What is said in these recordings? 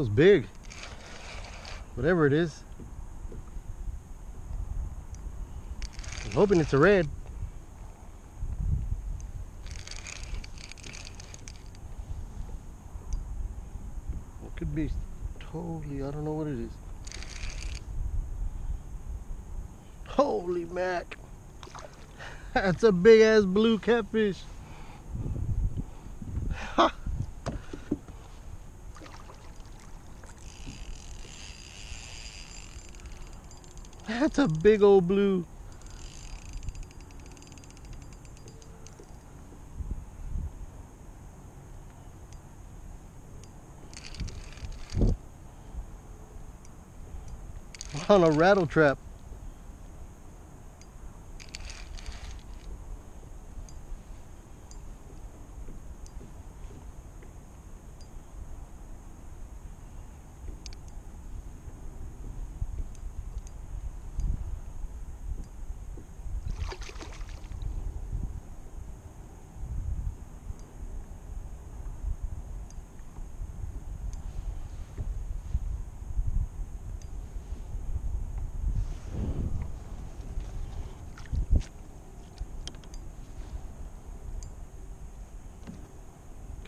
Feels big. Whatever it is. I'm hoping it's a red. It could be totally, I don't know what it is. Holy mac. That's a big ass blue catfish. That's a big old blue. On a rattle trap.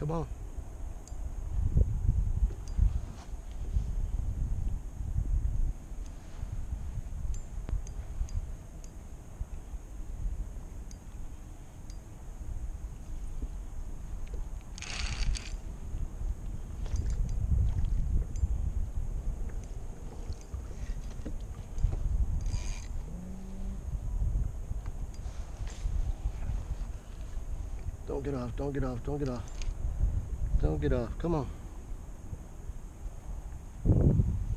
Come on. Don't get off, don't get off, don't get off. Don't get off. Come on.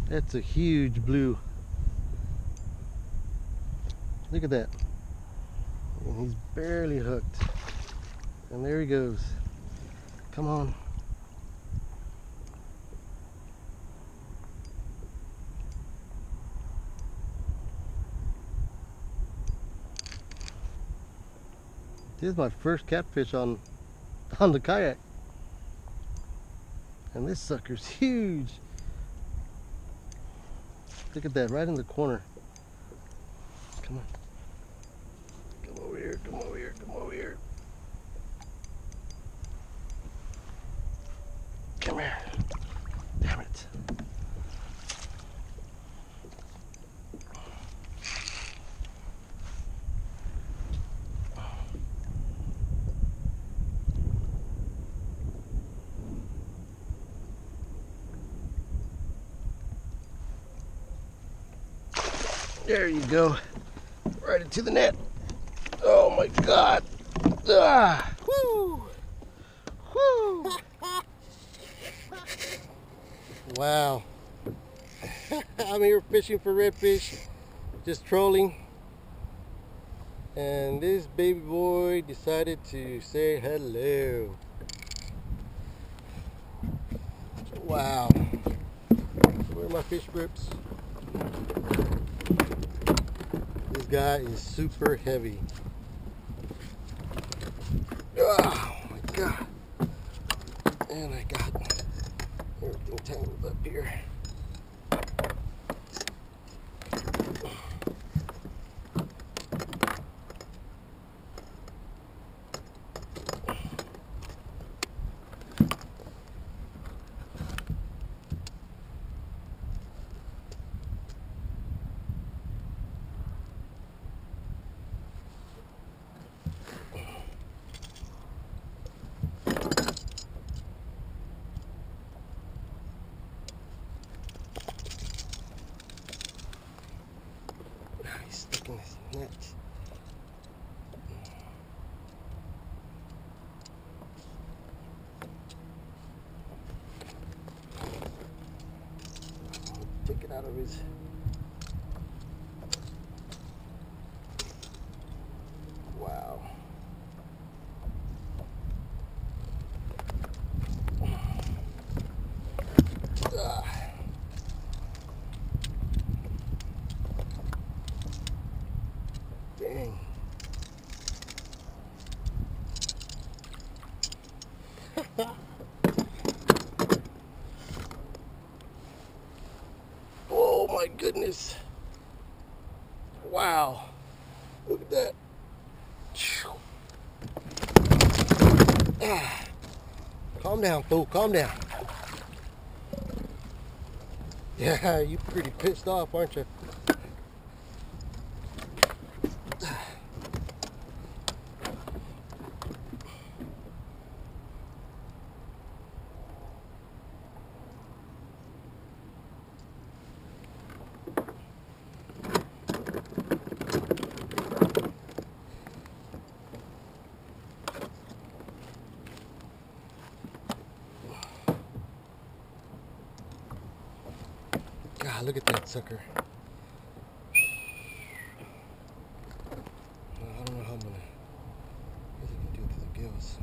That's a huge blue. Look at that. And he's barely hooked. And there he goes. Come on. This is my first catfish on on the kayak. And this sucker's huge. Look at that, right in the corner. Come on. Come over here, come over here, come over here. Come here. Damn it. There you go. Right into the net. Oh my god. Ah. Woo. Woo. Wow. I'm here fishing for redfish. Just trolling. And this baby boy decided to say hello. Wow. Where are my fish grips? Guy is super heavy. Oh my god. And I got everything tangled up here. Now he's stuck in his net. Take it out of his. Wow. Ah. Dang. Goodness. Wow. Look at that. Ah. Calm down, fool. Calm down. Yeah, you pretty pissed off, aren't you? God, look at that sucker. I don't know how I'm gonna, I do the gills.